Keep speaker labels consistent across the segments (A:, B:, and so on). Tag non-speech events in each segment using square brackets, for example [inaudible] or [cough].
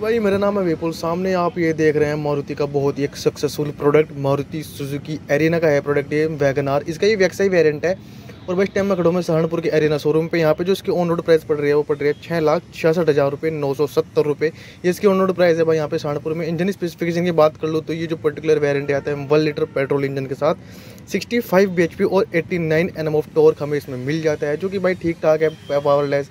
A: भाई, मेरा नाम है विपुल। सामने आप ये देख रहे हैं मारुति का बहुत ही एक successful product Maruti Suzuki Arena का है प्रोडक्ट ये वैगनार इसका ये वैक्साई वेरिएंट है। और भाई टाइम में खड़ो में सहारनपुर के एरिना शोरूम पे। यहाँ पे जो इसकी ऑन रोड प्राइस पड़ रही है, वो पड़ रही है छः लाख छियासठ हज़ार रुपये नौ सौ सत्तर रुपये ये इसकी ऑन रोड प्राइस है भाई, यहाँ पे सहारनपुर में। इंजन स्पेसिफिकेशन की बात कर लो तो ये जो पर्टिकुलर वेरियंट आता है वन लीटर पेट्रोल इंजन के साथ सिक्सटी फाइव बी और eighty nine N M of torque हमें इसमें मिल जाता है, जो कि भाई ठीक ठाक है पावरलेस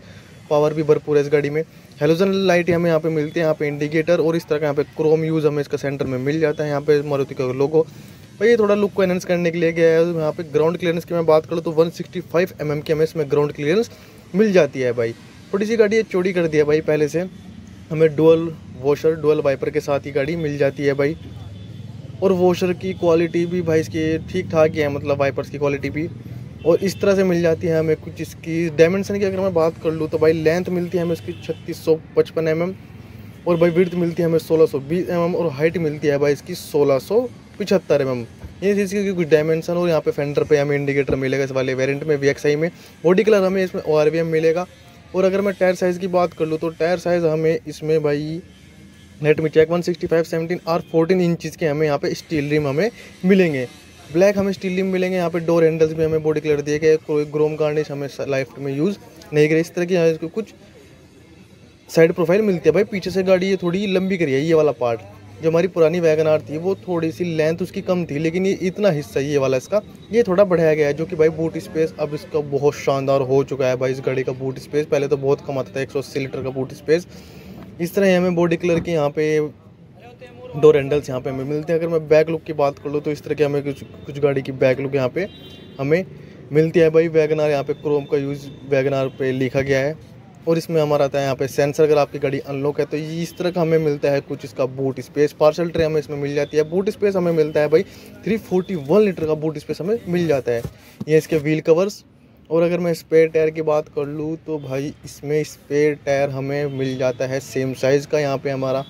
A: पावर भी भरपूर है इस गाड़ी में। हेलोजन लाइट हमें यहाँ पे मिलते हैं, यहाँ पे इंडिकेटर और इस तरह का यहाँ पे क्रोम यूज़ हमें इसका सेंटर में मिल जाता है यहाँ पे मारुति का लोगो भाई ये थोड़ा लुक को एनहेंस करने के लिए गया है। यहाँ पे ग्राउंड क्लियरेंस की मैं बात करूँ तो 165 सिक्सटी mm की हमें इसमें ग्राउंड क्लियरेंस मिल जाती है भाई। थोड़ी सी गाड़ी चोरी कर दिया भाई पहले से। हमें डुअल वॉशर डुअल वाइपर के साथ ही गाड़ी मिल जाती है भाई। और वॉशर की क्वालिटी भी भाई इसकी ठीक ठाक ही है मतलब वाइपर्स की क्वालिटी भी। और इस तरह से मिल जाती है हमें कुछ इसकी डायमेंशन की अगर मैं बात कर लूँ तो भाई लेंथ मिलती है हमें इसकी छत्तीस सौ पचपन एम एम और भाई विर्थ मिलती है हमें सोलह सौ बीस एम एम और हाइट मिलती है भाई इसकी सोलह सौ पिछहत्तर एम एम ये चीज़ की कुछ डायमेंशन और यहाँ पे फेंडर पे हमें इंडिकेटर मिलेगा इस वाले वेरिएंट में वी में। बॉडी कलर हमें इसमें ORVM मिलेगा। और अगर मैं टायर साइज़ की बात कर लूँ तो टायर साइज़ हमें इसमें भाई नेट में check one sixty five seventeen और फोर्टीन इंचज़ के हमें यहाँ पे स्टील रिम हमें मिलेंगे। ब्लैक हमें स्टील रिम मिलेंगे, यहाँ पे डोर हैंडल्स भी हमें बॉडी कलर दिए गए, कोई ग्रोम गार्निश हमें लाइफ में यूज़ नहीं करे। इस तरह की हमें इसको कुछ साइड प्रोफ़ाइल मिलती है भाई। पीछे से गाड़ी ये थोड़ी लंबी करी है, ये वाला पार्ट जो हमारी पुरानी वैगनार थी, वो थोड़ी सी लेंथ उसकी कम थी, लेकिन ये इतना हिस्सा, ये वाला इसका, ये थोड़ा बढ़ाया गया है, जो कि भाई बूट स्पेस अब इसका बहुत शानदार हो चुका है भाई, इस गाड़ी का बूट स्पेस पहले तो बहुत कम आता था, एक सौ अस्सी लीटर का बूट स्पेस इस तरह हमें बॉडी कलर की, यहाँ पे डोर हैंडल्स यहाँ पे हमें मिलते हैं। अगर मैं बैक लुक की बात कर लूँ तो इस तरह के हमें कुछ कुछ गाड़ी की बैक लुक यहाँ पे हमें मिलती है। भाई वैगनार यहाँ पे क्रोम का यूज़ वैगनार पे लिखा गया है। और इसमें हमारा आता है यहाँ पे सेंसर अगर आपकी गाड़ी अनलॉक है तो इस तरह का हमें मिलता है कुछ इसका बूट स्पेस पार्सल ट्रे हमें इसमें मिल जाती है। बूट स्पेस हमें मिलता है भाई 341 लीटर का बूट स्पेस हमें मिल जाता है। ये इसके व्हील कवर्स और अगर मैं स्पेयर टायर की बात कर लूँ तो भाई, इसमें स्पेयर टायर हमें मिल जाता है सेम साइज़ का यहाँ पर हमारा।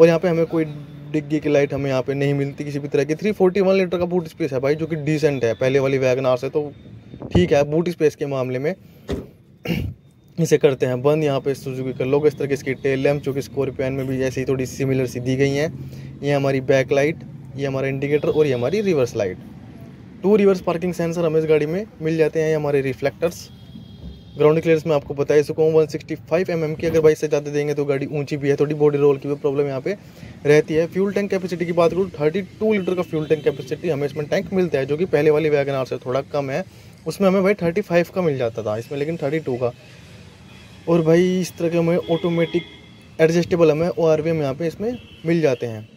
A: और यहाँ पे हमें कोई डिग्गी की लाइट हमें यहाँ पे नहीं मिलती किसी भी तरह की। थ्री फोर्टी वन लीटर का बूट स्पेस है भाई, जो कि डिसेंट है। पहले वाली वैगनार से तो ठीक है बूट स्पेस के मामले में [clears throat] इसे करते हैं। बंद यहाँ पे सुजुकी का लोग इस तरह की इसकी टेल लैम्प जो कि स्कॉर्पियन में भी ऐसी थोड़ी सिमिलर सी दी गई हैं। ये हमारी बैक लाइट ये हमारा इंडिकेटर और ये हमारी reverse light two reverse parking sensor हमें इस गाड़ी में मिल जाते हैं, ये हमारे रिफ्लेक्टर्स ग्राउंड क्लियर्स में आपको बताया सकूँ one sixty five M M की अगर बाइक से ज़्यादा देंगे तो गाड़ी ऊँची भी है, थोड़ी बॉडी रोल की भी प्रॉब्लम यहाँ पे रहती है। फ्यूल टैंक कैपेसिटी की बात करूँ थर्टी टू लीटर का फ्यूल टैंक कैपेसिटी हमें इसमें टैंक मिलता है, जो कि पहले वाली वैगन आर से थोड़ा कम है। उसमें हमें भाई थर्टी फाइव का मिल जाता था, इसमें लेकिन थर्टी टू का। और भाई इस तरह के हमें ऑटोमेटिक एडजस्टेबल हमें ओ आर यहाँ पे इसमें मिल जाते हैं।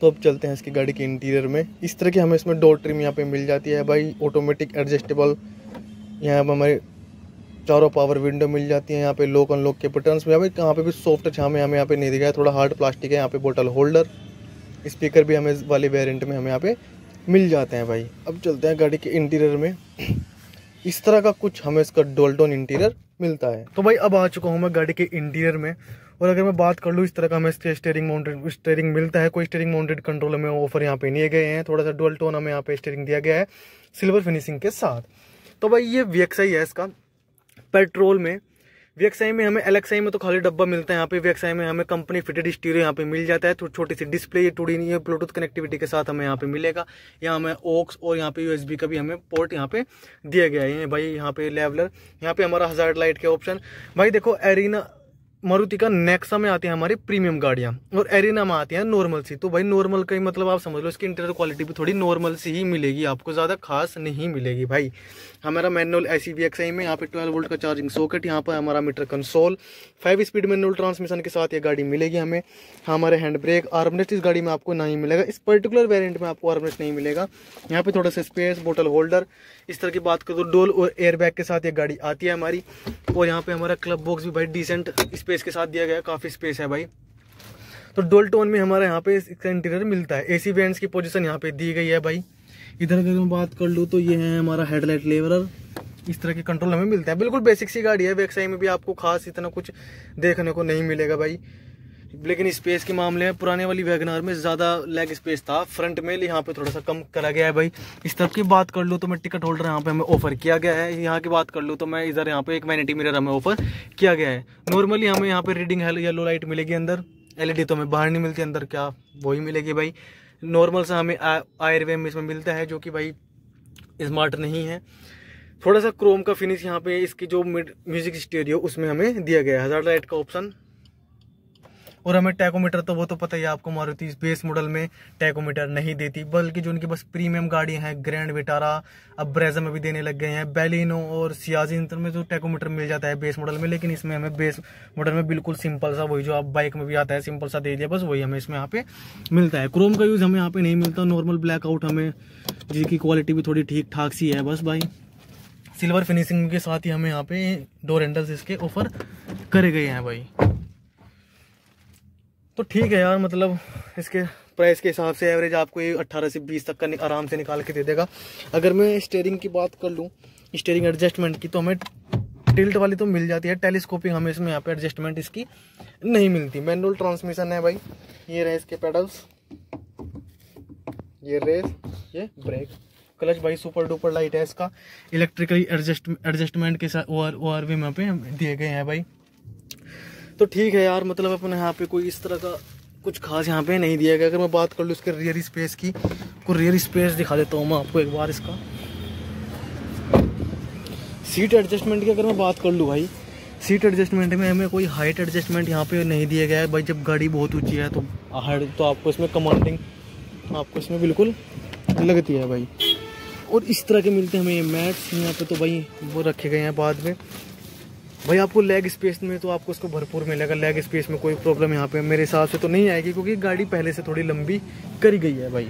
A: तो अब चलते हैं इसकी गाड़ी के इंटीरियर में। इस तरह की हमें इसमें डोर ट्रिम यहाँ पे मिल जाती है भाई ऑटोमेटिक एडजस्टेबल यहाँ पर हमारे चारों पावर विंडो मिल जाती है, यहाँ पे लोक अनलॉक के बटन्स में। भाई यहाँ पे भी सॉफ्ट टच हमें हमें यहाँ पे नहीं दिखा है। थोड़ा हार्ड प्लास्टिक है, यहाँ पे बोटल होल्डर स्पीकर भी हमें वाले वेरिएंट में हमें यहाँ पे मिल जाते हैं भाई। अब चलते हैं गाड़ी के इंटीरियर में। इस तरह का कुछ हमें इसका डोल्टोन इंटीरियर मिलता है। तो भाई, अब आ चुका हूँ मैं गाड़ी के इंटीरियर में। और अगर मैं बात कर लूँ, इस तरह का हमें स्टेयरिंग माउंटेड स्टेयरिंग मिलता है। कोई स्टेयरिंग माउंटेड कंट्रोल हमें ऑफ़र यहाँ पे नहीं गए हैं। थोड़ा सा डोल्टोन हमें यहाँ पे स्टेयरिंग दिया गया है सिल्वर फिनिशिंग के साथ। तो भाई, ये वी है इसका। पेट्रोल में। वीएक्सआई में हमें एलएक्सआई में तो खाली डब्बा मिलता है यहाँ पे। वीएक्सआई में हमें कंपनी फिटेड स्टीरियो यहाँ पे मिल जाता है। तो छोटी सी डिस्प्ले ये टूडी नहीं है ब्लूटूथ कनेक्टिविटी के साथ हमें यहाँ पे मिलेगा। यहाँ हमें ओक्स और यहाँ पे यूएसबी का भी हमें पोर्ट यहाँ पे दिया गया है। भाई यहाँ पे लेवलर यहाँ पे हमारा हज़ार लाइट के ऑप्शन भाई देखो एरिना मारुति का नेक्सा में आती है हमारी प्रीमियम गाड़ियाँ और एरिना में आती हैं नॉर्मल सी। तो भाई नॉर्मल का ही मतलब आप समझ लो, इसकी इंटीरियर क्वालिटी भी थोड़ी नॉर्मल सी ही मिलेगी। आपको ज़्यादा खास नहीं मिलेगी भाई। हमारा मैनुअल ए सी में, यहाँ पे ट्वेल्व वोल्ट का चार्जिंग सॉकेट यहाँ पर हमारा meter console five speed manual transmission के साथ ये गाड़ी मिलेगी हमें। हमारे हैंड ब्रेक आर्मनेस्ट इस गाड़ी में आपको नहीं मिलेगा। इस पर्टिकुलर वेरियंट में आपको आर्मनेस्ट नहीं मिलेगा। यहाँ पे थोड़ा सा स्पेस बोटल होल्डर इस तरह की बात करो तो डोल और एयर बैग के साथ ये गाड़ी आती है हमारी। और यहाँ पे हमारा क्लब बॉक्स भी भाई डिसेंट स्पेस के साथ दिया गया, काफ़ी स्पेस है भाई। तो डोल टोन में हमारे यहाँ पे इसका इंटीरियर मिलता है। एसी वैंस की पोजीशन यहाँ पे दी गई है भाई। इधर अगर मैं बात कर लूँ तो ये है हमारा हेडलाइट लेवलर। इस तरह के कंट्रोल हमें मिलता है। बिल्कुल बेसिक सी गाड़ी है। वेक्साई में भी आपको खास इतना कुछ देखने को नहीं मिलेगा भाई। लेकिन स्पेस के मामले में पुराने वाली वैगनार में ज़्यादा लेग स्पेस था। फ्रंट में यहाँ पे थोड़ा सा कम करा गया है भाई। इस तरफ़ की बात कर लूँ तो मैं टिकट होल्डर यहाँ पे हमें ऑफ़र किया गया है। यहाँ की बात कर लूँ तो मैं इधर यहाँ पे एक वैनिटी मिरर हमें ऑफ़र किया गया है। नॉर्मली हमें यहाँ पे रीडिंग येलो लाइट मिलेगी अंदर। एलईडी तो हमें बाहर नहीं मिलती, अंदर क्या? वही मिलेगी भाई। नॉर्मल सा हमें आयुर्वेद इसमें मिलता है जो कि भाई स्मार्ट नहीं है। थोड़ा सा क्रोम का फिनिश यहाँ पे इसकी जो म्यूज़िक स्टेरियो उसमें हमें दिया गया है। हज़ार लाइट का ऑप्शन और हमें टैकोमीटर तो वो तो पता ही आपको मारुति बेस मॉडल में टैकोमीटर नहीं देती, बल्कि जो उनकी बस प्रीमियम गाड़ियाँ हैं, ग्रैंड विटारा, अब ब्रेजा में भी देने लग गए हैं, बेलिनो और सियाजी में तो टैकोमीटर मिल जाता है बेस मॉडल में, लेकिन इसमें हमें बेस मॉडल में बिल्कुल सिंपल सा वही जो आप बाइक में भी आता है, सिंपल सा दे दिया, बस वही हमें इसमें यहाँ पे मिलता है। क्रोम का यूज़ हमें यहाँ पे नहीं मिलता, नॉर्मल ब्लैकआउट हमें, जिसकी क्वालिटी भी थोड़ी ठीक ठाक सी है, बस भाई। सिल्वर फिनिशिंग के साथ ही हमें यहाँ पे डोर हैंडल्स इसके ऑफ़र करे गए हैं भाई। तो ठीक है यार मतलब इसके प्राइस के हिसाब से एवरेज आपको ये अट्ठारह से बीस तक का आराम से निकाल के दे देगा। अगर मैं स्टेयरिंग की बात कर लूँ स्टेयरिंग एडजस्टमेंट की तो हमें टिल्ट वाली तो मिल जाती है। टेलीस्कोपिंग हमें इसमें यहाँ पे एडजस्टमेंट इसकी नहीं मिलती। मैनुअल ट्रांसमिशन है भाई। ये रहे इसके पेडल्स ये रेस ये ब्रेक क्लच भाई सुपर डुपर लाइट है इसका। इलेक्ट्रिकली एडजस्ट एडजस्टमेंट के साथ ओ आर भी यहाँ पे दिए गए हैं भाई। तो ठीक है यार मतलब अपने यहाँ पे कोई इस तरह का कुछ खास यहाँ पे नहीं दिया गया। अगर मैं बात कर लूँ इसके रियर स्पेस की को रियर स्पेस दिखा देता हूँ मैं आपको एक बार इसका। सीट एडजस्टमेंट की अगर मैं बात कर लूँ भाई सीट एडजस्टमेंट में हमें कोई हाइट एडजस्टमेंट यहाँ पे नहीं दिया गया है। भाई जब गाड़ी बहुत ऊँची है तो हाइट तो आपको इसमें कमांडिंग आपको इसमें बिल्कुल लगती है भाई। और इस तरह के मिलते हैं हमें मैट्स यहाँ पे तो भाई वो रखे गए हैं बाद में। भाई, आपको लेग स्पेस में तो आपको उसको भरपूर मिलेगा। लेग स्पेस में कोई प्रॉब्लम यहाँ पे मेरे हिसाब से तो नहीं आएगी, क्योंकि गाड़ी पहले से थोड़ी लंबी करी गई है भाई।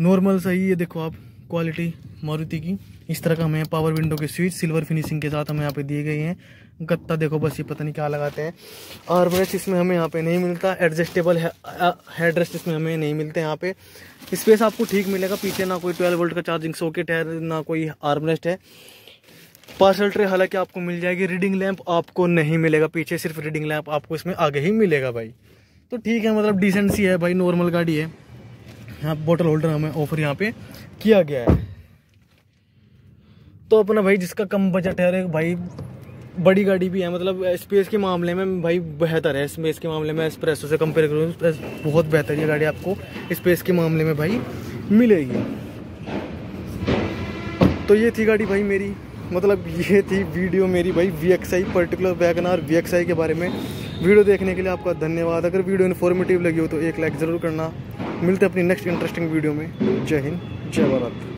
A: नॉर्मल सही है देखो आप क्वालिटी मारुति की। इस तरह का हमें पावर विंडो के स्विच सिल्वर फिनिशिंग के साथ हमें यहाँ पे दिए गए हैं। गत्ता देखो, बस ये पता नहीं क्या लगाते हैं। और ब्रश इसमें हमें यहाँ पे नहीं मिलता एडजस्टेबल हेड इसमें हमें नहीं मिलते यहाँ पे। स्पेस आपको ठीक मिलेगा, पीछे ना कोई ट्वेल्व वोल्ट का चार्जिंग सॉकेट है, ना कोई आर्मरेस्ट है। पार्सल ट्रे हालाँकि आपको मिल जाएगी, रीडिंग लैंप आपको नहीं मिलेगा, पीछे सिर्फ़ रीडिंग लैंप आपको इसमें आगे ही मिलेगा भाई। तो ठीक है मतलब डिसेंट सी है भाई नॉर्मल गाड़ी है। यहाँ बोटल होल्डर हमें ऑफ़र यहाँ पे किया गया है। तो अपना भाई, जिसका कम बजट है भाई, बड़ी गाड़ी भी है मतलब स्पेस के मामले में भाई बेहतर है। स्पेस के मामले में एस्प्रेसो से कंपेयर करूँ बहुत बेहतर ये गाड़ी आपको स्पेस के मामले में भाई मिलेगी। तो ये थी गाड़ी भाई मेरी। मतलब ये थी वीडियो मेरी भाई V X I particular WagonR V X I के बारे में। वीडियो देखने के लिए आपका धन्यवाद। अगर वीडियो इन्फॉर्मेटिव लगी हो तो एक लाइक ज़रूर करना। मिलते अपनी नेक्स्ट इंटरेस्टिंग वीडियो में। जय हिंद, जय भारत।